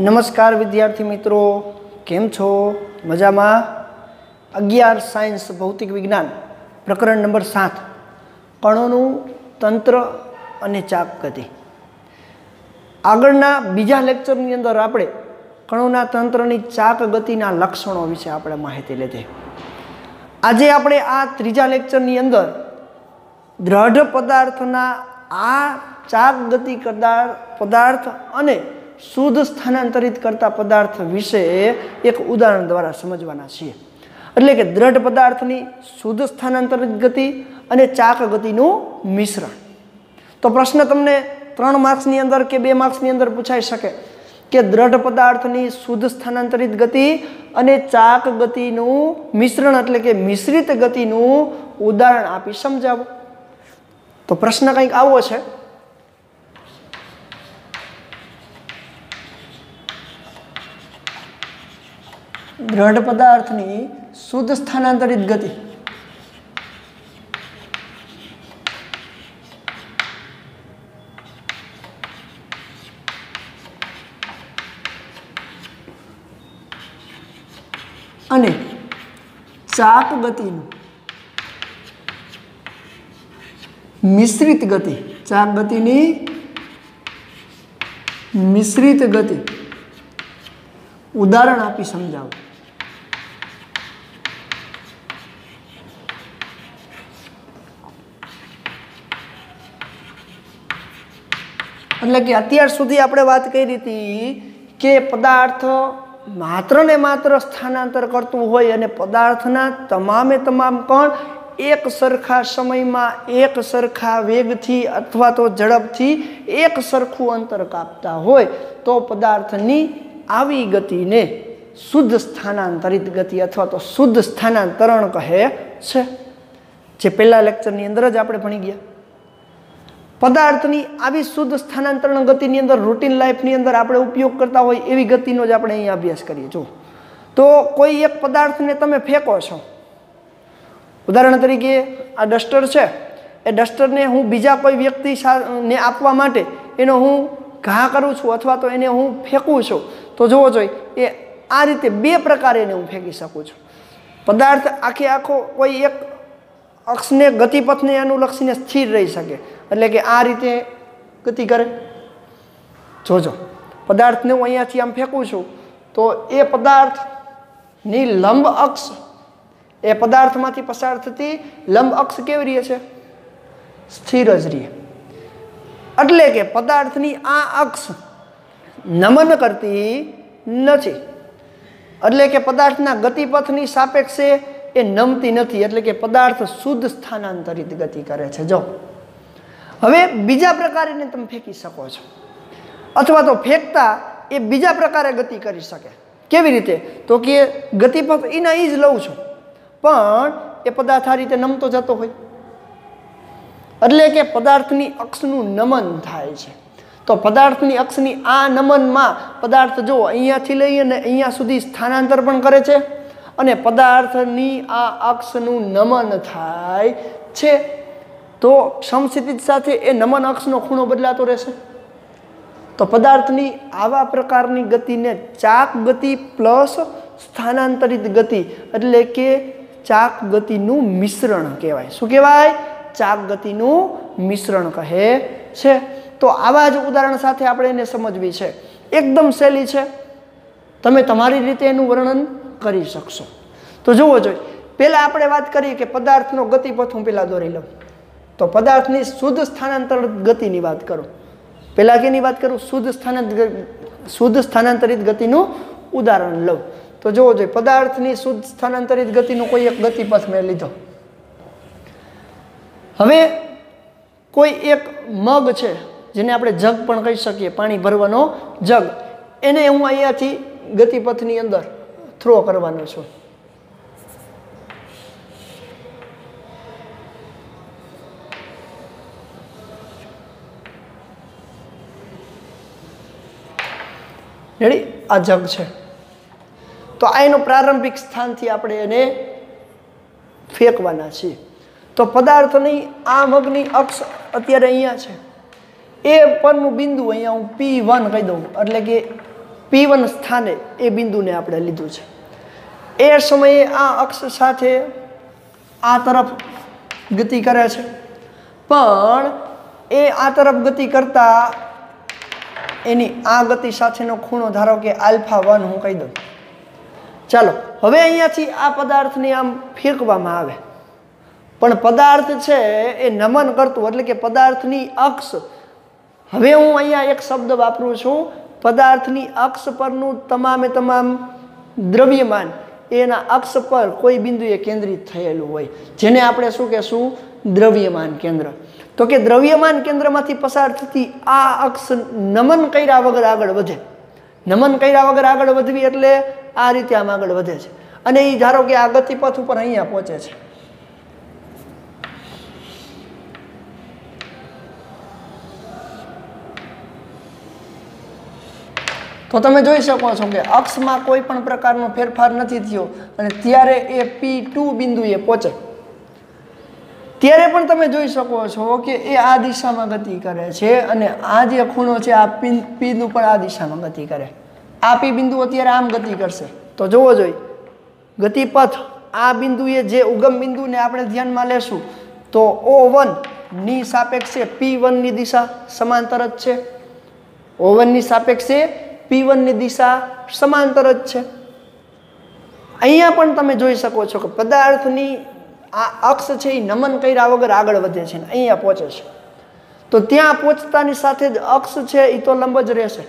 નમસ્કાર વિદ્યાર્થી મિત્રો, કેમ છો? મજામાં? અગિયાર સાયન્સ, ભૌતિક વિજ્ઞાન, પ્રકરણ નંબર સાત, કણોનું તંત્ર અને ચાપ ગતિ. આગળના બીજા લેક્ચરની અંદર આપણે કણોના તંત્રની ચાક ગતિના લક્ષણો વિશે આપણે માહિતી લીધી. આજે આપણે આ ત્રીજા લેક્ચરની અંદર દ્રઢ પદાર્થના આ ચાક ગતિ કરદાર પદાર્થ અને શુદ્ધ સ્થાનાંતરિત કરતા પદાર્થ વિશે એક ઉદાહરણ દ્વારા સમજવાના છીએ. એટલે કે દ્રઢ પદાર્થની શુદ્ધ સ્થાનાંતરિત ગતિ અને ચાક ગતિનું મિશ્રણ. તો પ્રશ્ન તમને ત્રણ માર્ક્સની અંદર કે બે માર્ક્સની અંદર પૂછાઈ શકે કે દ્રઢ પદાર્થની શુદ્ધ સ્થાનાંતરિત ગતિ અને ચાક ગતિનું મિશ્રણ એટલે કે મિશ્રિત ગતિનું ઉદાહરણ આપી સમજાવો. તો પ્રશ્ન કંઈક આવો છે. દ્રઢ પદાર્થની શુદ્ધ સ્થાનાંતરિત ગતિ. અને ચાક ગતિનું મિશ્રિત ગતિ ચાક ગતિની મિશ્રિત ગતિ. ઉદાહરણ આપી સમજાવો. એટલે કે અત્યાર સુધી આપણે વાત કરી હતી કે પદાર્થ માત્ર ને માત્ર સ્થાનાંતર કરતું હોય અને પદાર્થના તમામે તમામ કણ એક સરખા સમયમાં, એક સરખા વેગથી અથવા તો ઝડપથી એક સરખું અંતર કાપતા હોય તો પદાર્થની આવી ગતિને શુદ્ધ સ્થાનાંતરિત ગતિ અથવા તો શુદ્ધ સ્થાનાંતરણ કહે છે. જે પહેલા લેક્ચરની અંદર જ આપણે ભણી ગયા. પદાર્થની આવી શુદ્ધ સ્થાનાંતરણ ગતિની અંદર રૂટીન લાઈફની અંદર આપણે ઉપયોગ કરતા હોય એવી ગતિનો જ આપણે અહીંયા અભ્યાસ કરીએ. જો તો કોઈ એક પદાર્થને તમે ફેંકો છો. ઉદાહરણ તરીકે આ ડસ્ટર છે. એ ડસ્ટરને હું બીજા કોઈ વ્યક્તિ ને આપવા માટે એનો હું ઘા કરું છું અથવા તો એને હું ફેંકું છું. તો જોવો જોઈએ એ આ રીતે બે પ્રકારે એને હું ફેંકી શકું છું. પદાર્થ આખે આખો કોઈ એક અક્ષને ગતિપથને અનુલક્ષીને સ્થિર રહી શકે. એટલે કે આ રીતે ગતિ કરે. જોજો. પદાર્થને હું અહીંયાથી આમ ફેંકું છું, તો એ પદાર્થની લંબ અક્ષ, એ પદાર્થમાંથી પસાર થતી લંબ અક્ષ કેવી રહે છે? સ્થિર જ રહે. એટલે કે પદાર્થની આ અક્ષ નમન કરતી નથી. એટલે કે પદાર્થના ગતિપથની સાપેક્ષે એ નમતી નથી, એટલે કે પદાર્થ શુદ્ધ સ્થાનાંતરિત ગતિ કરે છે. જો. હવે બીજા પ્રકારે તમે ફેંકી શકો છો. અથવા તો ફેંકતા એ બીજા પ્રકારે ગતિ કરી શકે. કેવી રીતે? તો કે ગતિપથ એના એ જ લઉં છું. પણ એ પદાર્થ આ રીતે નમતો જતો હોય. એટલે કે પદાર્થની અક્ષનું નમન થાય છે. તો પદાર્થની અક્ષની આ નમનમાં પદાર્થ જો અહીંયાથી લઈ અને અહીંયા સુધી સ્થાનાંતર પણ કરે છે. અને પદાર્થની આ અક્ષનું નમન થાય છે, તો સમસ્થિતિ સાથે એ નમન અક્ષનો ખૂણો બદલાતો રહેશે. તો પદાર્થની આવા પ્રકારની ગતિને ચાક ગતિ પ્લસ સ્થાનાંતરિત ગતિ એટલે કે ચાક ગતિનું મિશ્રણ કહેવાય. શું કહેવાય? ચાક ગતિનું મિશ્રણ કહે છે. તો આવા જ ઉદાહરણ સાથે આપણે એને સમજવી છે. એકદમ સહેલી છે. તમે તમારી રીતે એનું વર્ણન કરી શકશો. તો જુઓ જોઈએ પહેલાં આપણે વાત કરીએ કે પદાર્થનો ગતિપથ હું પહેલાં દોરી લઉં તો પદાર્થની શુદ્ધ સ્થાનાંતરિત ગતિની વાત કરું. પહેલાં કેની વાત કરું? શુદ્ધ સ્થાનાંતર શુદ્ધ સ્થાનાંતરિત ગતિનું ઉદાહરણ લઉં તો જોવો જોઈએ પદાર્થની શુદ્ધ સ્થાનાંતરિત ગતિનો કોઈ એક ગતિપથ મેં લીધો. હવે કોઈ એક મગ છે, જેને આપણે જગ પણ કહી શકીએ, પાણી ભરવાનો જગ. એને હું અહીંયાથી ગતિપથની અંદર થ્રો કરવાનો છું. રેડી? આ જગ છે. તો આ એનું પ્રારંભિક સ્થાનથી આપણે એને ફેંકવાના છીએ. તો પદાર્થની આ મગની અક્ષ અત્યારે અહીંયા છે. એ પરનું બિંદુ અહીંયા હું પી વન કહી દઉં. એટલે કે પી વન સ્થાને એ બિંદુને આપણે લીધું છે. એ સમયે આ અક્ષ સાથે આ તરફ ગતિ કરે છે. પણ એ આ તરફ ગતિ કરતા એની આ ગતિ સાથેનો ખૂણો ધારો કે આલ્ફા વન હું કહી દઉં. ચાલો, હવે અહીંયાથી આ પદાર્થને આમ ફેંકવામાં આવે. પણ પદાર્થ છે એ નમન કરતું, એટલે કે પદાર્થની અક્ષ. હવે હું અહીંયા એક શબ્દ વાપરું છું પદાર્થની અક્ષ પરનું તમામે તમામ દ્રવ્યમાન એના અક્ષ પર કોઈ બિંદુએ કેન્દ્રિત થયેલું હોય. જેને આપણે શું કહેશું? દ્રવ્યમાન કેન્દ્ર. તો કે દ્રવ્યમાન કેન્દ્રમાંથી પસાર થતી આ અક્ષ નમન કર્યા વગર આગળ વધે. નમન કર્યા વગર આગળ વધવી એટલે આ રીતે આમ આગળ વધે છે. અને એ ધારો કે આ ગતિપથ ઉપર અહીંયા પહોંચે છે. તો તમે જોઈ શકો છો કે અક્ષમાં કોઈ પણ પ્રકારનો ફેરફાર નથી થયો અને ત્યારે એ પી ટુ બિંદુએ પહોંચે. ત્યારે પણ તમે જોઈ શકો છો કે એ આ દિશામાં ગતિ કરે છે અને આ જે ખૂણો છે, આ પીનું પણ આ દિશામાં ગતિ કરે. આ પી બિંદુ અત્યારે આમ ગતિ કરશે. તો જોવો જોઈએ ગતિપથ આ બિંદુએ જે ઉગમ બિંદુને આપણે ધ્યાનમાં લેશું, તો ઓ વનની સાપેક્ષે પી વનની દિશા સમાંતર જ છે. ઓ વનની સાપેક્ષે પી વનની દિશા સમાંતર જ છે. અહીંયા પણ તમે જોઈ શકો છો કે પદાર્થની આ અક્ષ છે એ નમન કર્યા વગર આગળ વધે છે ને અહીંયા પહોંચે છે. તો ત્યાં પહોંચતાની સાથે જ અક્ષ છે એ તો લંબ જ રહેશે.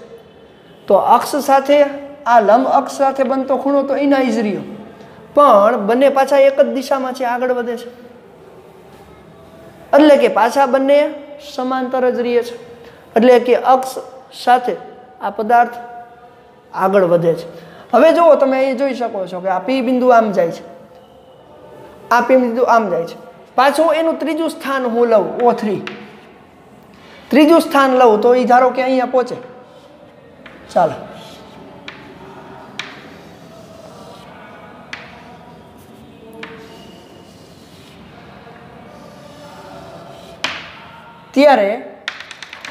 તો અક્ષ સાથે આ લંબ અક્ષ સાથે બનતો ખૂણો તો એના જ રહ્યો. પણ બંને પાછા એક જ દિશામાં છે, આગળ વધે છે. એટલે કે પાછા બંને સમાંતર જ રહે છે. એટલે કે અક્ષ સાથે આ પદાર્થ આગળ વધે છે. હવે જુઓ તમે અહીં જોઈ શકો છો કે આ પી બિંદુ આમ જાય છે. આ પી બિંદુ આમ જાય છે. પાછું એનું ત્રીજું સ્થાન હું લઉં, ઓ થ્રી. ત્રીજું સ્થાન લઉં તો એ ધારો કે અહીંયા પહોંચે. ચાલો. ત્યારે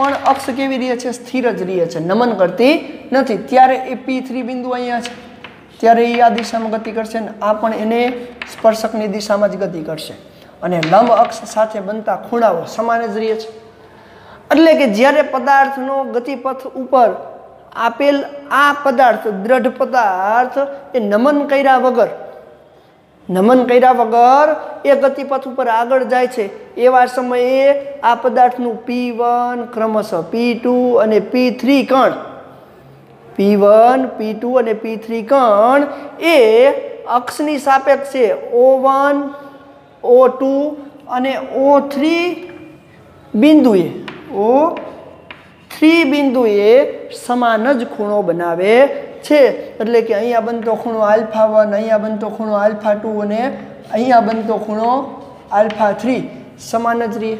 પણ અક્ષ કેવી રહે છે? સ્થિર જ રહે છે. નમન કરતી નથી. ત્યારે એ પી બિંદુ અહીંયા છે. ત્યારે એ આ દિશામાં ગતિ કરશે ને આ પણ એને સ્પર્શકની દિશામાં જ ગતિ કરશે. અને લંબ અક્ષ સાથે બનતા ખૂણાઓ સમાન જ રહે છે. એટલે કે જ્યારે પદાર્થનો ગતિપથ ઉપર આપેલ આ પદાર્થ, દ્રઢ પદાર્થ એ નમન કર્યા વગર નમન કર્યા વગર એ ગતિપથ ઉપર આગળ જાય છે. એવા સમયે આ પદાર્થનું પી વન ક્રમશઃ પી ટુ અને પી થ્રી કણ, પી વન, પી ટુ અને પી થ્રી કણ એ અક્ષની સાપેક્ષે ઓ વન, ઓ ટુ અને ઓ થ્રી બિંદુએ, ઓ થ્રી બિંદુએ સમાન જ ખૂણો બનાવે છે. એટલે કે અહીંયા બનતો ખૂણો આલ્ફા વન, અહીંયા બનતો ખૂણો આલ્ફા ટુ અને અહીંયા બનતો ખૂણો આલ્ફા થ્રી. સમાન જ રહે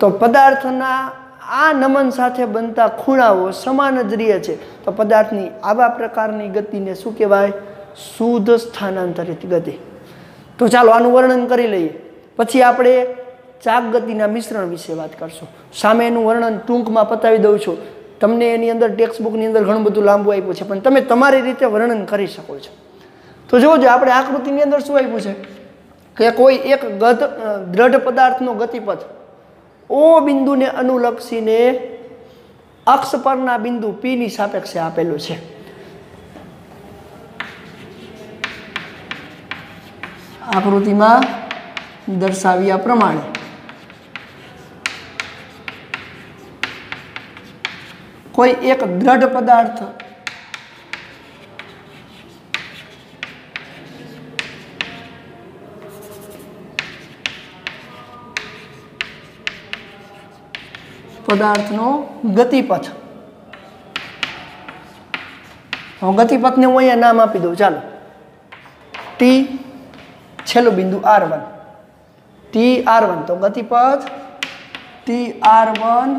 તો પદાર્થના આ નમન સાથે બનતા ખૂણાઓ સમાન જ રહે છે. તો પદાર્થની આવા પ્રકારની ગતિને શું કહેવાય? શુદ્ધ સ્થાનાંતરિત ગતિ. તો ચાલો આનું વર્ણન કરી લઈએ. પછી આપણે ચાક ગતિના મિશ્રણ વિશે વાત કરશું. સામે એનું વર્ણન ટૂંકમાં પતાવી દઉં છું. તમને એની અંદર ટેક્સ્ટબુકની અંદર ઘણું બધું લાંબુ આપ્યું છે, પણ તમે તમારી રીતે વર્ણન કરી શકો છો. તો જોજો આપણે આકૃતિની અંદર શું આપ્યું છે? કે કોઈ એક ગધ દ્રઢ પદાર્થનો ગતિપથ ઓ બિંદુને અનુલક્ષીને અક્ષ પરના બિંદુ પીની સાપેક્ષે આપેલું છે. આકૃતિમાં દર્શાવ્યા પ્રમાણે કોઈ એક દ્રઢ પદાર્થ. પદાર્થનો ગતિપથ. હું ગતિપથને હું અહીંયા નામ આપી દઉં. ચાલો. ટી છેલ્લું બિંદુ R one T R one તો ગતિપથ ટી આર વન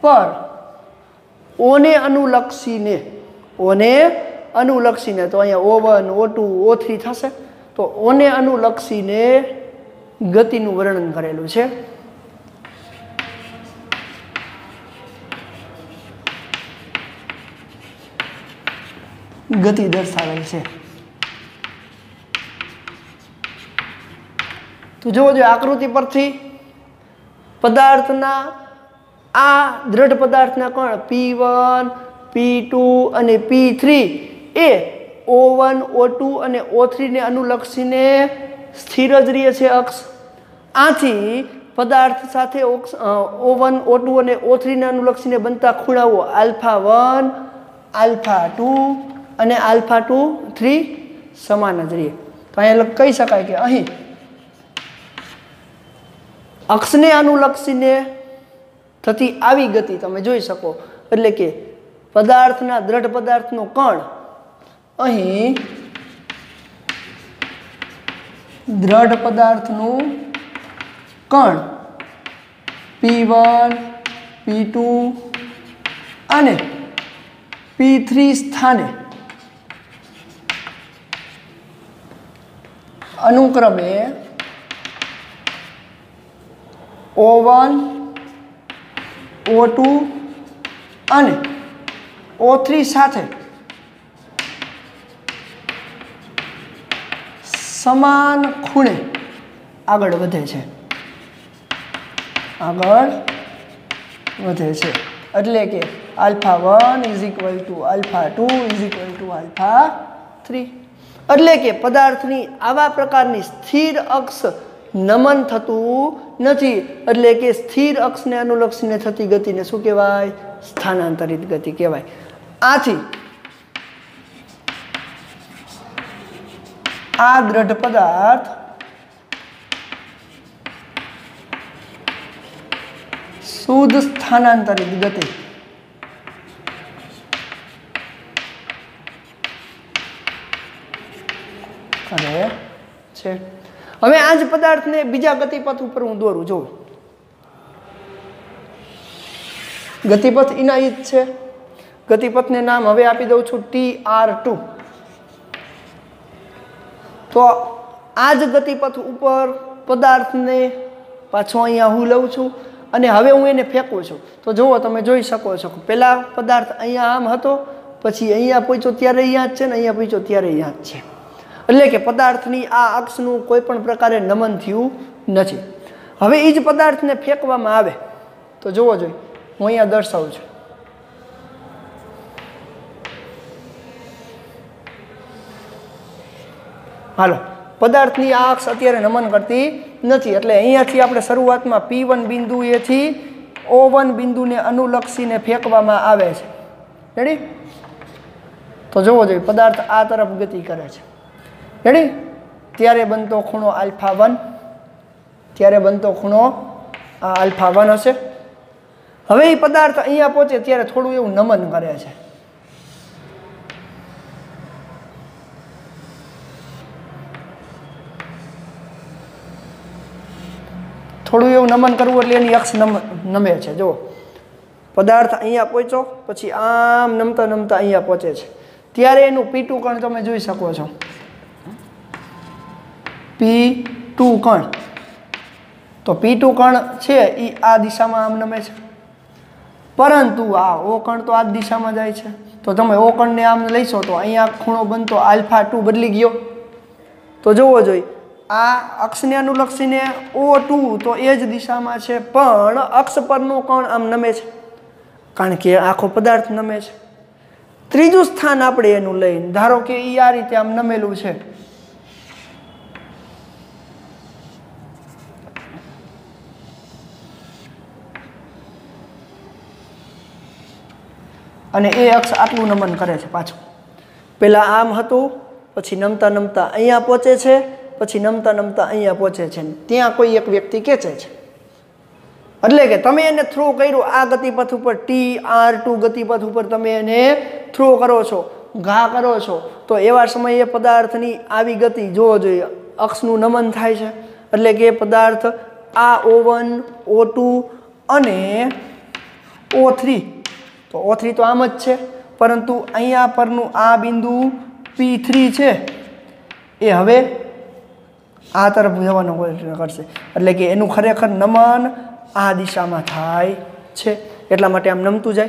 પર ઓને અનુલક્ષીને ઓને અનુલક્ષીને, તો અહીંયા O one O two O three થશે. તો ઓને અનુલક્ષીને ગતિનું વર્ણન કરેલું છે. ગતિ દર્શાવેલ છે. તો જોવો જોઈએ આકૃતિ પરથી પદાર્થના આ દ્રઢ પદાર્થના કણ? પી વન, પી ટુ અને પી થ્રી. એ ઓ વન, ઓ ટુ અને ઓ થ્રીને અનુલક્ષીને સ્થિર જ રહે છે અક્ષ. આથી પદાર્થ સાથે ઓ વન, ઓ ટુ અને ઓ થ્રીને અનુલક્ષીને બનતા ખૂણાઓ આલ્ફા વન, આલ્ફા ટુ અને આલ્ફા ટુ થ્રી સમાન જ રહે. તો અહીંયા કહી શકાય કે અહીં અક્ષને અનુલક્ષીને થતી આવી ગતિ તમે જોઈ શકો. એટલે કે પદાર્થના દ્રઢ પદાર્થનો કણ અહીં દ્રઢ પદાર્થનું કણ પી વન, પી ટુ અને પી થ્રી સ્થાને અનુક્રમે ઓ વન ઓ ટુ અને ઓ થ્રી સાથે સમાન ખૂણે આગળ વધે છે. આગળ વધે છે. એટલે કે alpha one is equal to alpha two is equal to alpha three. એટલે કે પદાર્થની આવા પ્રકારની સ્થિર અક્ષ નમન થતું નથી. એટલે કે સ્થિર અક્ષને અનુલક્ષીને થતી ગતિને શું કહેવાય? સ્થાનાંતરિત ગતિ કહેવાય. આથી આ દ્રઢ પદાર્થ શુદ્ધ સ્થાનાંતરિત ગતિ કરે છે હવે આ જ પદાર્થને બીજા ગતિપથ ઉપર હું દોરું જોઉં ગતિપથ ઇનાયિત છે. ગતિપથને નામ હવે આપી દઉં છું ટી આર ટુ. તો આ જ ગતિપથ ઉપર પદાર્થને પાછો અહીંયા હું લઉં છું અને હવે હું એને ફેંકું છું. તો જુઓ તમે જોઈ શકો છો પહેલાં પદાર્થ અહીંયા આમ હતો, પછી અહીંયા પહોંચ્યો, ત્યારે અહીંયા જ છે ને અહીંયા પહોંચ્યો, ત્યારે અહીંયા જ છે. એટલે કે પદાર્થની આ અક્ષનું કોઈ પણ પ્રકારે નમન થયું નથી. હવે એ જ પદાર્થને ફેંકવામાં આવે. તો જોવો જોઈએ હું અહીંયા દર્શાવું છું. હાલો, પદાર્થની આ અક્ષ અત્યારે નમન કરતી નથી. એટલે અહીંયાથી આપણે શરૂઆતમાં પી વન બિંદુએથી ઓ વન બિંદુને અનુલક્ષીને ફેંકવામાં આવે છે. રેડી તો જોવો જોઈએ પદાર્થ આ તરફ ગતિ કરે છે. રેડી ત્યારે બનતો ખૂણો આલ્ફા વન. ત્યારે બનતો ખૂણો આ આલ્ફા વન હશે. હવે એ પદાર્થ અહીંયા પહોંચે ત્યારે થોડું એવું નમન કરે છે. થોડું એવું નમન કરવું એટલે એની અક્ષ નમ, નમે છે. જો પદાર્થ અહીંયા પહોંચો પછી આમ નમતા નમતા અહીંયા પહોંચે છે. ત્યારે એનું પીટું કણ તમે જોઈ શકો છો. પી ટુ કણ. તો પી ટુ કણ છે એ આ દિશામાં આમ નમે છે. પરંતુ આ ઓ કણ તો આ જ દિશામાં જાય છે. તો તમે ઓ કણને આમ લઈશો તો અહીંયા ખૂણો બનતો આલ્ફા ટુ બદલી ગયો. તો જોવો જોઈએ આ અક્ષને અનુલક્ષીને ઓ ટુ તો એ જ દિશામાં છે, પણ અક્ષ પરનો કણ આમ નમે છે. કારણ કે આખો પદાર્થ નમે છે. ત્રીજું સ્થાન આપણે એનું લઈને, ધારો કે એ આ રીતે આમ નમેલું છે. અને એ અક્ષ આટલું નમન કરે છે પાછું. પહેલાં આમ હતું, પછી નમતા નમતા અહીંયા પહોંચે છે, પછી નમતા નમતા અહીંયા પહોંચે છે. ત્યાં કોઈ એક વ્યક્તિ ખેંચે છે. એટલે કે તમે એને થ્રો કર્યું, આ ગતિપથ ઉપર ટી આર ટુ ગતિપથ ઉપર તમે એને થ્રો કરો છો, ઘા કરો છો, તો એવા સમયે પદાર્થની આવી ગતિ જોવો જોઈએ. અક્ષનું નમન થાય છે. એટલે કે પદાર્થ આ ઓ વન ઓ ટુ અને ઓ થ્રી તો ઓ તો આમ જ છે, પરંતુ અહીંયા પરનું આ બિંદુ પી થ્રી છે. એ હવે આ તરફ જવાનો કરશે. એટલે કે એનું ખરેખર નમન આ દિશામાં થાય છે. એટલા માટે આમ નમતું જાય.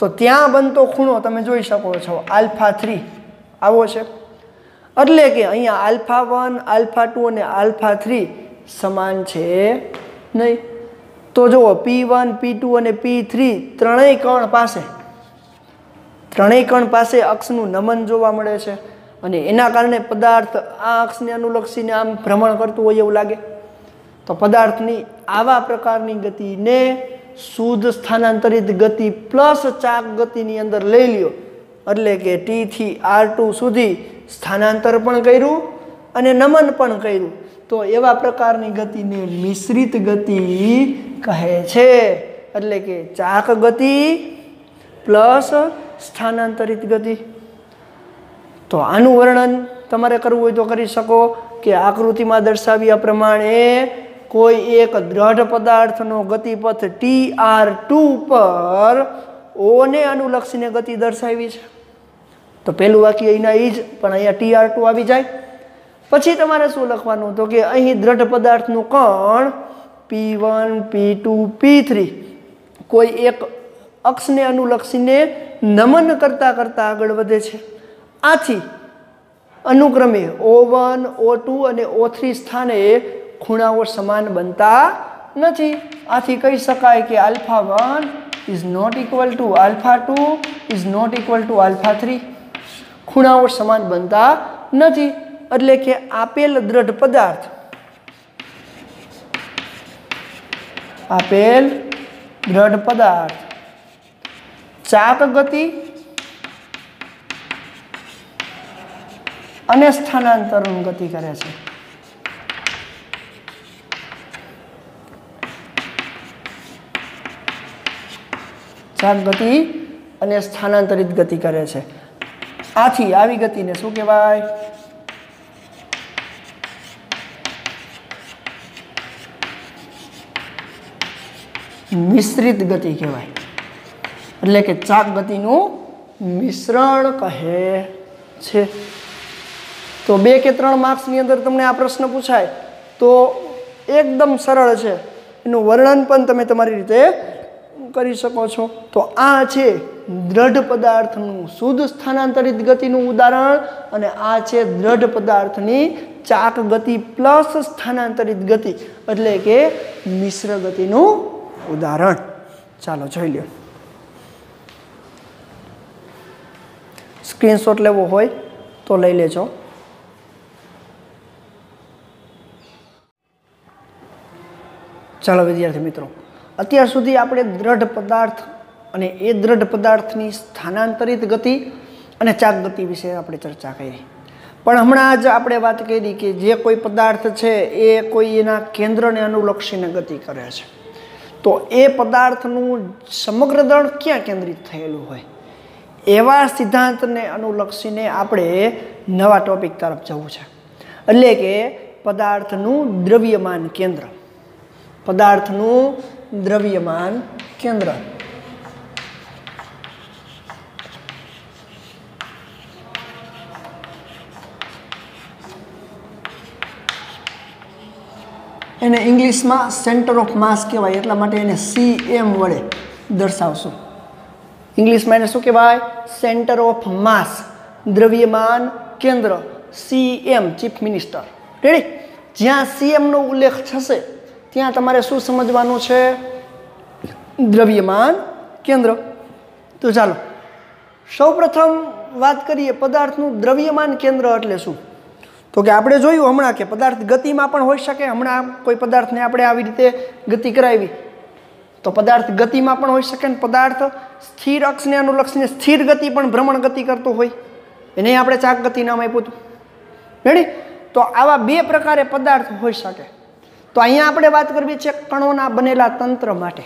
તો ત્યાં બનતો ખૂણો તમે જોઈ શકો છો, આલ્ફા થ્રી આવો છે. એટલે કે અહીંયા આલ્ફા વન આલ્ફા ટુ અને આલ્ફા થ્રી સમાન છે નહીં. તો જુઓ પી વન પી ટુ અને પી થ્રી ત્રણેય કણ પાસે, ત્રણેય કણ પાસે અક્ષનું નમન જોવા મળે છે અને એના કારણે પદાર્થ આ અક્ષને અનુલક્ષીને આમ ભ્રમણ કરતું હોય એવું લાગે. તો પદાર્થની આવા પ્રકારની ગતિને શુદ્ધ સ્થાનાંતરિત ગતિ પ્લસ ચાક ગતિની અંદર લઈ લ્યો. એટલે કે ટીથી આર ટુ સુધી સ્થાનાંતર પણ કર્યું અને નમન પણ કર્યું. તો એવા પ્રકારની ગતિને મિશ્રિત ગતિ કહે છે, એટલે કે ચાક ગતિ પ્લસ સ્થાનાંતરિત ગતિ. તો આનું વર્ણન તમારે કરવું હોય તો કરી શકો કે આકૃતિમાં દર્શાવ્યા પ્રમાણે કોઈ એક દ્રઢ પદાર્થનો ગતિપથ ટી આર ટુ પર ઓને અનુલક્ષીને ગતિ દર્શાવી છે. તો પહેલું વાક્ય અહીંના એ જ, પણ અહીંયા ટી આર ટુ આવી જાય. પછી તમારે શું લખવાનું તો કે અહીં દ્રઢ પદાર્થનું કણ P one P two P three કોઈ એક અક્ષને અનુલક્ષીને નમન કરતાં કરતાં આગળ વધે છે. આથી અનુક્રમે ઓ વન ઓ ટુ અને ઓ થ્રી સ્થાને ખૂણાઓ સમાન બનતા નથી. આથી કહી શકાય કે alpha one is not equal to alpha two is not equal to alpha three ખૂણાઓ સમાન બનતા નથી. એટલે કે આપેલ દ્રઢ પદાર્થ આપેલ દ્રઢ પદાર્થ. ચાક ગતિ અને સ્થાનાંતરણ ગતિ કરે છે. ચાક ગતિ અને સ્થાનાંતરિત ગતિ કરે છે. આથી આવી ગતિને શું કહેવાય? મિશ્રિત ગતિ કહેવાય. એટલે કે ચાક ગતિનું મિશ્રણ કહે છે. તો બે કે ત્રણ માર્ક્સની અંદર તમને આ પ્રશ્ન પૂછાય, તો એકદમ સરળ છે. એનું વર્ણન પણ તમે તમારી રીતે કરી શકો છો. તો આ છે દ્રઢ પદાર્થનું શુદ્ધ સ્થાનાંતરિત ગતિનું ઉદાહરણ અને આ છે દ્રઢ પદાર્થની ચાક ગતિ પ્લસ સ્થાનાંતરિત ગતિ. એટલે કે મિશ્ર ગતિનું ઉદાહરણ. ચાલો જોઈ લ્યો. સ્ક્રીનશોટ લેવો હોય તો લઈ લેજો. ચાલો વિદ્યાર્થી મિત્રો, અત્યાર સુધી આપણે દ્રઢ પદાર્થ અને એ દ્રઢ પદાર્થની સ્થાનાંતરિત ગતિ અને ચાક ગતિ વિશે આપણે ચર્ચા કરી. પણ હમણાં જ આપણે વાત કરી કે જે કોઈ પદાર્થ છે એ કોઈ એના કેન્દ્રને અનુલક્ષીને ગતિ કરે છે. તો એ પદાર્થનું સમગ્ર દળ ક્યાં કેન્દ્રિત થયેલું હોય? એવા સિદ્ધાંતને અનુલક્ષીને આપણે નવા ટોપિક તરફ જવું છે. એટલે કે પદાર્થનું દ્રવ્યમાન કેન્દ્ર. પદાર્થનું દ્રવ્યમાન કેન્દ્ર. એને ઇંગ્લિશમાં સેન્ટર ઓફ માસ કહેવાય. એટલા માટે એને સી એમ વડે દર્શાવશું. ઇંગ્લિશમાં એને શું કહેવાય? સેન્ટર ઓફ માસ દ્રવ્યમાન કેન્દ્ર C M chief minister ready જ્યાં સીએમનો ઉલ્લેખ થશે, ત્યાં તમારે શું સમજવાનું છે? દ્રવ્યમાન કેન્દ્ર. તો ચાલો, સૌપ્રથમ વાત કરીએ પદાર્થનું દ્રવ્યમાન કેન્દ્ર એટલે શું? તો કે આપણે જોયું હમણાં કે પદાર્થ ગતિમાં પણ હોઈ શકે, હમણાં કોઈ પદાર્થને આપણે આવી રીતે ગતિ કરાવી. તો પદાર્થ ગતિમાં પણ હોઈ શકે ને પદાર્થ સ્થિર અક્ષને અનુલક્ષીને સ્થિર ગતિ પણ ભ્રમણ ગતિ કરતો હોય. એને આપણે ચાક ગતિ નામ આપ્યું હતું. રેડી તો આવા બે પ્રકારે પદાર્થ હોઈ શકે. તો અહીંયા આપણે વાત કરવી છે કણોના બનેલા તંત્ર માટે.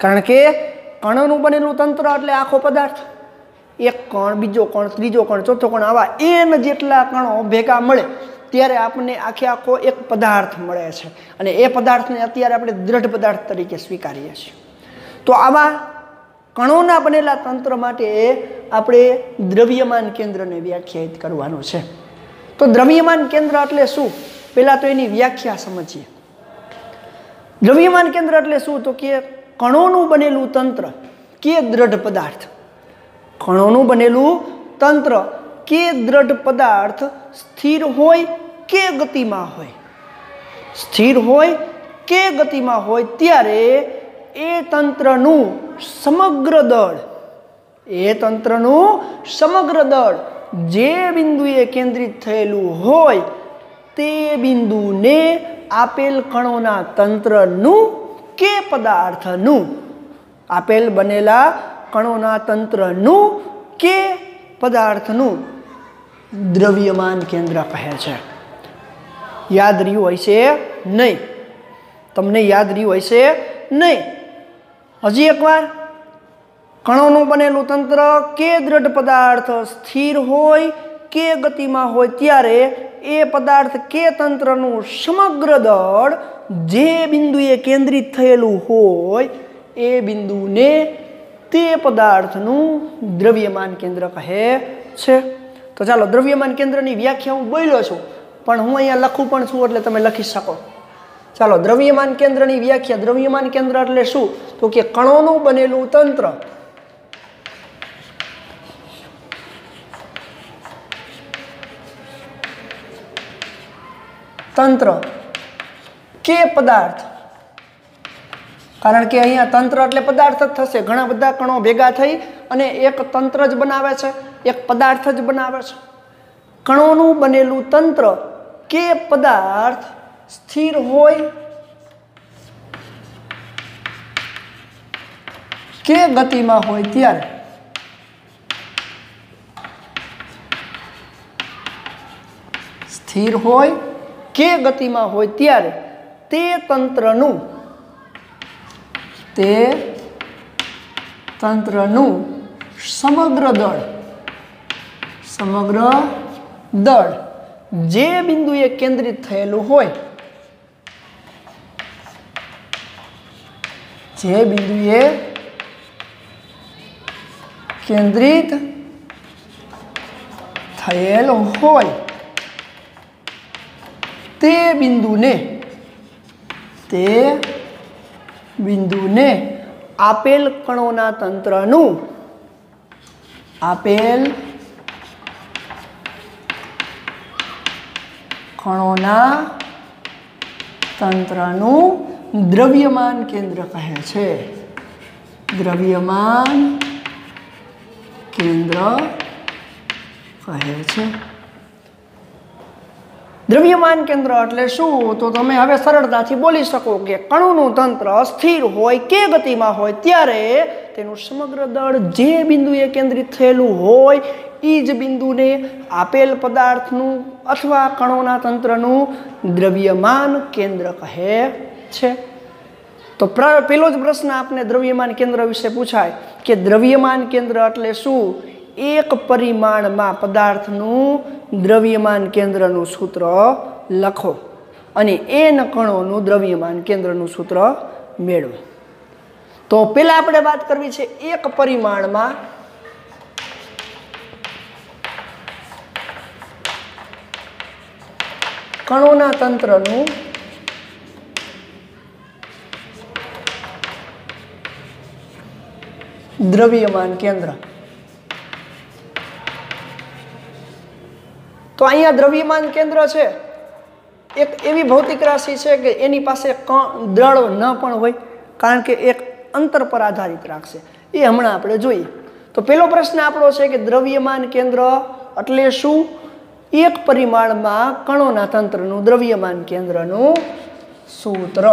કારણ કે કણોનું બનેલું તંત્ર એટલે આખો પદાર્થ. એક કણ, બીજો કણ, ત્રીજો કણ, ચોથો કણ આવા એન જેટલા કણો ભેગા મળે, ત્યારે આપણને આખે આખો એક પદાર્થ મળે છે. અને એ પદાર્થને અત્યારે આપણે દ્રઢ પદાર્થ તરીકે સ્વીકારીએ છીએ. તો આવા કણોના બનેલા તંત્ર માટે આપણે દ્રવ્યમાન કેન્દ્રને વ્યાખ્યાયિત કરવાનું છે. તો દ્રવ્યમાન કેન્દ્ર એટલે શું? પહેલાં તો એની વ્યાખ્યા સમજીએ. દ્રવ્યમાન કેન્દ્ર એટલે શું? તો કે કણોનું બનેલું તંત્ર કે દ્રઢ પદાર્થ? કણોનું બનેલું તંત્ર કે દ્રઢ પદાર્થ સ્થિર હોય કે ગતિમાં હોય? સ્થિર હોય કે ગતિમાં હોય ત્યારે એ તંત્રનું સમગ્ર દળ, એ તંત્રનું સમગ્ર દળ જે બિંદુએ કેન્દ્રિત થયેલું હોય તે બિંદુને આપેલ કણોના તંત્રનું કે પદાર્થનું? આપેલ બનેલા કણોના તંત્રનું કે પદાર્થનું દ્રવ્યમાન કેન્દ્ર કહે છે. યાદ રહ્યું હશે નહીં. તમને યાદ રહ્યું હશે નહીં. હજી એકવાર. કણોનું બનેલું તંત્ર કે દ્રઢ પદાર્થ સ્થિર હોય કે ગતિમાં હોય ત્યારે એ પદાર્થ કે તંત્રનું સમગ્ર દળ જે બિંદુએ કેન્દ્રિત થયેલું હોય એ બિંદુને તે પદાર્થનું દ્રવ્યમાન કેન્દ્ર કહે છે. તો ચાલો, દ્રવ્યમાન કેન્દ્રની વ્યાખ્યા હું બોલ્યો છું, પણ હું અહીંયા લખું પણ છું એટલે તમે લખી શકો. ચાલો, દ્રવ્યમાન કેન્દ્રની વ્યાખ્યા, દ્રવ્યમાન કેન્દ્ર એટલે શું? તો કે કણોનું બનેલું તંત્ર. તંત્ર. કે પદાર્થ? કારણ કે અહીંયા તંત્ર એટલે પદાર્થ જ થશે. ઘણા બધા કણો ભેગા થઈ અને એક તંત્ર જ બનાવે છે, એક પદાર્થ જ બનાવે છે. કણોનું બનેલું તંત્ર કે પદાર્થ સ્થિર હોય કે ગતિમાં હોય ત્યારે? સ્થિર હોય કે ગતિમાં હોય ત્યારે? તે તંત્રનું તે તંત્રનું સમગ્ર દળ સમગ્ર દળ જે બિંદુએ કેન્દ્રિત થયેલું હોય, જે બિંદુએ કેન્દ્રિત થયેલ હોય, તે બિંદુને તે બિંદુને આપેલ કણોના તંત્રનું આપેલ કણોના તંત્રનું દ્રવ્યમાન કેન્દ્ર કહે છે. દ્રવ્યમાન કેન્દ્ર કહે છે. દ્રવ્યમાન કેન્દ્ર એટલે શું? તો તમે હવે સરળતાથી બોલી શકો કે કણોનું તંત્ર સ્થિર હોય કે ગતિમાં હોય ત્યારે તેનું સમગ્ર દળ જે બિંદુએ કેન્દ્રિત થયેલું હોય એ જ બિંદુને આપેલ પદાર્થનું અથવા કણોના તંત્રનું દ્રવ્યમાન કેન્દ્ર કહે છે. તો પ્ર, પેલો જ પ્રશ્ન આપને દ્રવ્યમાન કેન્દ્ર વિશે પૂછાય કે દ્રવ્યમાન કેન્દ્ર એટલે શું? એક પરિમાણમાં પદાર્થનું દ્રવ્યમાન કેન્દ્રનું સૂત્ર લખો અને એ કણોનું દ્રવ્યમાન કેન્દ્રનું સૂત્ર મેળવો. તો પહેલાં આપણે વાત કરવી છે એક પરિમાણમાં કણોના તંત્રનું દ્રવ્યમાન કેન્દ્ર. તો અહીંયા દ્રવ્યમાન કેન્દ્ર છે. એક એવી ભૌતિક રાશિ છે કે એની પાસે દળ ન પણ હોય, કારણ કે એક અંતર પર આધારિત રાખશે. એ હમણાં આપણે જોઈએ. તો પેલો પ્રશ્ન આપણો છે કે દ્રવ્યમાન કેન્દ્ર એટલે શું? એક પરિમાણમાં કણોના તંત્રનું દ્રવ્યમાન કેન્દ્રનું સૂત્ર.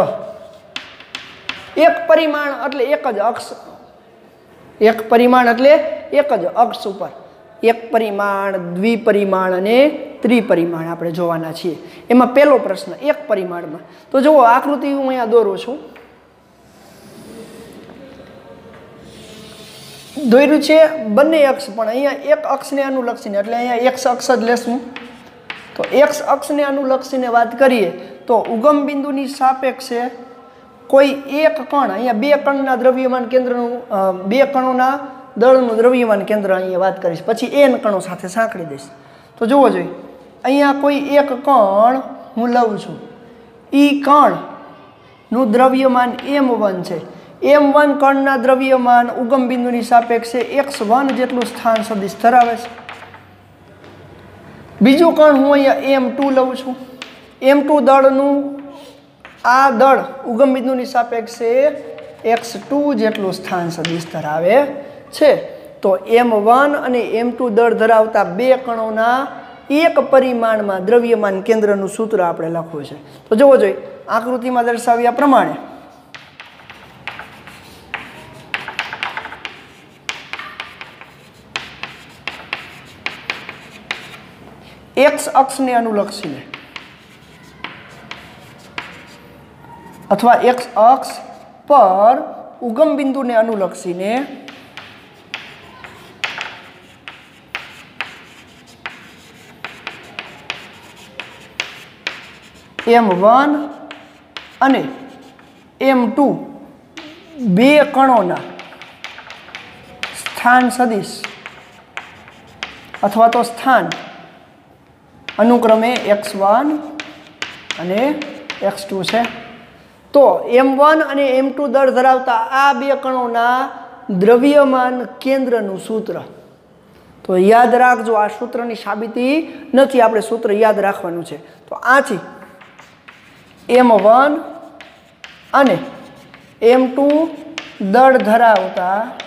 એક પરિમાણ એટલે એક જ અક્ષ. એક પરિમાણ એટલે એક જ અક્ષ ઉપર. એક પરિમાણ દ્વિપરિમાણ અને ત્રિપરિમાણ આપણે જોવાના છીએ. એમાં પહેલો પ્રશ્ન એક પરિમાણમાં તો જુઓ, આકૃતિ હું અહીંયા દોરું છું. દોર્યું છે બંને અક્ષ, પણ અહીંયા એક અક્ષને અનુલક્ષીને, એટલે અહીંયા એક્સ અક્ષ જ લેશું. તો એક્સ અક્ષને અનુલક્ષીને વાત કરીએ, તો ઉગમ બિંદુની સાપેક્ષે કોઈ એક કણ, અહીંયા બે કણના દ્રવ્યમાન કેન્દ્રનું બે કણોના દળનું દ્રવ્યમાન કેન્દ્ર અહીંયા વાત કરીશ. પછી એન કણો સાથે સાંકળી દઈશ. તો જોવો જોઈએ અહીંયા કોઈ એક કણ હું લઉં છું. એ કણનું દ્રવ્યમાન એમ વન છે. એમ વન કણના દ્રવ્યમાન ઉગમ બિંદુની સાપેક્ષે એક્સ વન જેટલું સ્થાન સદિશ ધરાવે છે. બીજું કણ હું અહીંયા એમ ટુ લઉં છું. એમ ટુ દળનું આ દળ ઉગમ બિંદુની સાપેક્ષે એક્સ ટુ જેટલું સ્થાન સદિશ ધરાવે છે, તો એમ વન અને એમ ટુ દળ ધરાવતા બે કણોના એક પરિમાણમાં દ્રવ્યમાન કેન્દ્રનું સૂત્ર આપણે લખવું છે. તો જોવો જોઈએ, આકૃતિમાં દર્શાવ્યા પ્રમાણે. એક્સ અક્ષને અનુલક્ષીને. અથવા એક્સ અક્ષ પર ઉગમ બિંદુને અનુલક્ષીને એમ વન અને એમ ટુ. બે કણોના સ્થાન સદીશ. અથવા તો સ્થાન. અનુક્રમે એક્સ વન અને એક્સ ટુ છે. તો એમ વન અને એમ ટુ દળ ધરાવતા આ બે કણોના દ્રવ્યમાન કેન્દ્રનું સૂત્ર. તો યાદ રાખજો, આ સૂત્રની સાબિતી નથી, આપણે સૂત્ર યાદ રાખવાનું છે. તો આથી એમ વન અને એમ ટુ દળ ધરાવતા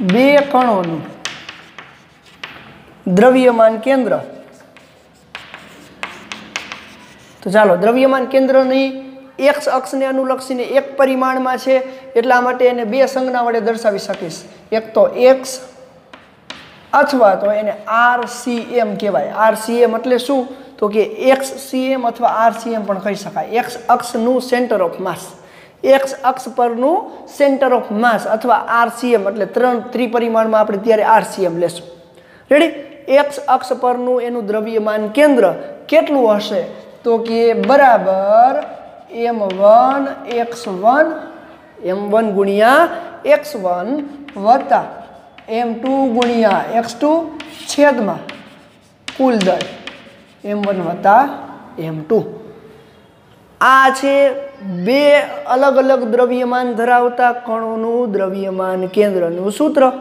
બે કણોનું દ્રવ્યમાન કેન્દ્ર. તો ચાલો, દ્રવ્યમાન કેન્દ્રની એક્સ અક્ષને અનુલક્ષીને એક પરિમાણમાં છે, એટલા માટે એને બે સંજ્ઞા વડે દર્શાવી શકીશ. એક તો એક્સ અથવા તો એને આર સી એમ કહેવાય. આર સી એમ એટલે શું? તો કે એક્સ સીએમ અથવા આર સીએમ પણ કહી શકાય. એક્સ અક્ષનું સેન્ટર ઓફ માસ એક્સ અક્ષ પરનું સેન્ટર ઓફ માસ અથવા આરસીએમ એટલે ત્રણ ત્રિપરિમાણમાં આપણે ત્યારે આરસીએમ લેશું. રેડી એક્સ અક્ષ પરનું એનું દ્રવ્યમાન કેન્દ્ર કેટલું હશે? તો કે બરાબર M one X one M one ગુણ્યા એક્સ વન વત્તા એમ ટુ ગુણ્યા એક્સ ટુ છેદમાં કુલ દળ એમ વન વત્તા એમ ટુ. આ છે બે અલગ અલગ દ્રવ્યમાન ધરાવતા કણોનું દ્રવ્યમાન કેન્દ્રનું સૂત્ર.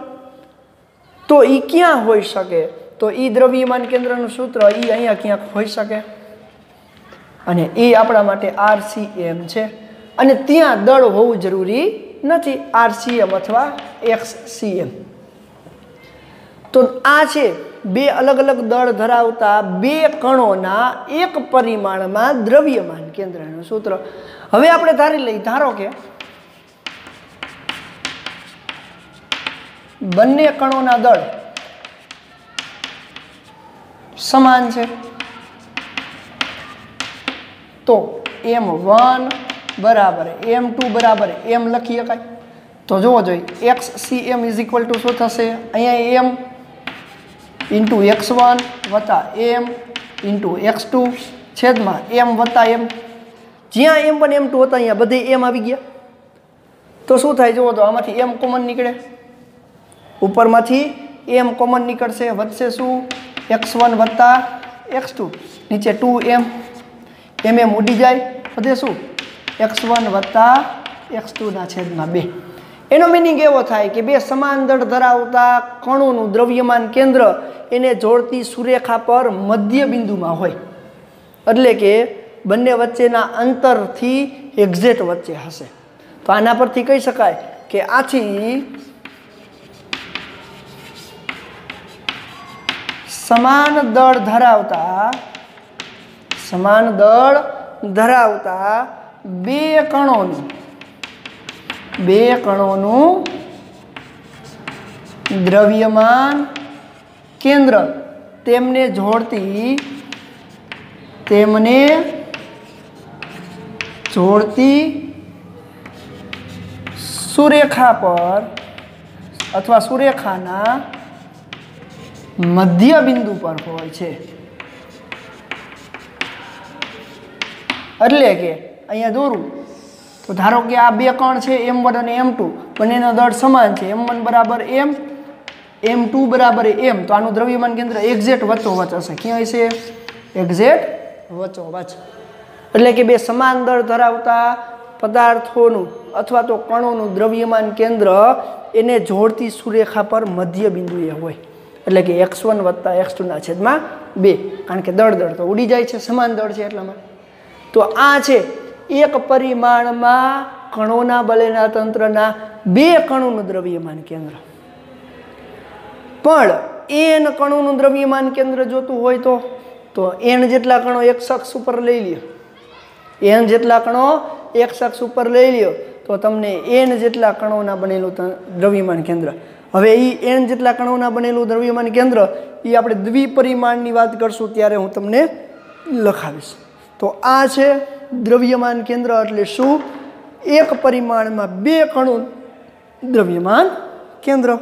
તો એ ક્યાં હોઈ શકે? તો એ દ્રવ્યમાન કેન્દ્રનું સૂત્ર એ અહીંયા ક્યાંક હોઈ શકે? અને એ આપણા માટે આરસીએમ છે. અને ત્યાં દળ હોવું જરૂરી નથી. આરસીએમ અથવા એક્સસીએમ. તો આ છે બે અલગ અલગ દળ ધરાવતા બે કણોના એક પરિમાણમાં દ્રવ્યમાન કેન્દ્રનું સૂત્ર. હવે આપણે ધારી લઈ ધારો કે બંને કણોના દળ સમાન છે. તો એમ વન બરાબર, એમ ટુ બરાબર, એમ લખી શકાય. તો જોવો જોઈએ, X C M is equal to શું થશે? અહીંયા એમ ઇન્ટુ એક્સ વન વત્તા એમ ઇન્ટુ એક્સ ટુ છેદમાં એમ વત્તા એમ. જ્યાં એમ વન એમ ટુ હતા, અહીંયા બધે એમ આવી ગયા. તો શું થાય જુઓ તો આમાંથી એમ કોમન નીકળે. ઉપરમાંથી એમ કોમન નીકળશે, વધશે શું? એક્સ વન વત્તા એક્સ ટુ, નીચે ટુ એમ. એમ એમ ઉડી જાય, વધે શું? એક્સ વન વત્તા એક્સ ટુના છેદમાં બે. એનો મિનિંગ એવો થાય કે બે સમાન દળ ધરાવતા કણોનું દ્રવ્યમાન કેન્દ્ર એને જોડતી સુરેખા પર મધ્ય બિંદુમાં હોય. એટલે કે બંને વચ્ચેના અંતરથી એક્ઝેટ વચ્ચે હશે. તો આના પરથી કહી શકાય કે આથી સમાન દળ ધરાવતા, સમાન દળ ધરાવતા બે કણોનું બે કણોનું દ્રવ્યમાન કેન્દ્ર. તેમને જોડતી તેમને જોડતી સુરેખા પર અથવા સુરેખાના મધ્ય બિંદુ પર હોય છે. એટલે કે અહીંયા દોરું. તો ધારો કે આ બે કણ છે, એમ વન અને એમ ટુ. બંનેનો દળ સમાન છે, એમ વન બરાબર એમ એમ ટુ બરાબર એમ. તો આનું દ્રવ્યમાન કેન્દ્ર એક્ઝેટ વચ્ચોવચ હશે. ક્યાં હશે? એક્ઝેટ વચ્ચોવચ. એટલે કે બે સમાન દળ ધરાવતા પદાર્થોનું અથવા તો કણોનું દ્રવ્યમાન કેન્દ્ર એને જોડતી સુરેખા પર મધ્ય બિંદુએ હોય. એટલે કે એક્સ વન વત્તા એક્સ ટુના છેદમાં બે. કારણ કે દળ દળ તો ઉડી જાય છે, સમાન દળ છે એટલામાં. તો આ છે એક પરિમાણમાં કણોના બલેના તંત્રના બે કણોનું દ્રવ્યમાન કેન્દ્ર. પણ એન કણોનું દ્રવ્યમાન કેન્દ્ર જોતું હોય તો તો એન જેટલા કણો એક શખ્સ ઉપર લઈ લ્યો. એન જેટલા કણો એક શખ્સ ઉપર લઈ લ્યો, તો તમને એન જેટલા કણોના બનેલું દ્રવ્યમાન કેન્દ્ર. હવે એ એન જેટલા કણોના બનેલું દ્રવ્યમાન કેન્દ્ર એ આપણે દ્વિપરિમાણની વાત કરશું, ત્યારે હું તમને લખાવીશ. તો આ છે દ્રવ્યમાન કેન્દ્ર એટલે શું? એક પરિમાણમાં બે કણું દ્રવ્યમાન કેન્દ્ર.